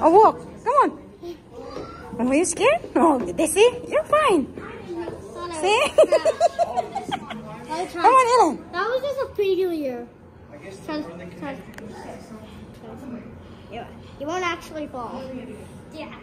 Oh, walk. Come on. Oh, are you scared? Oh, they see? You're fine. See? Come on, Ellen. That was just a failure. trans, trans. you won't actually fall. Yeah.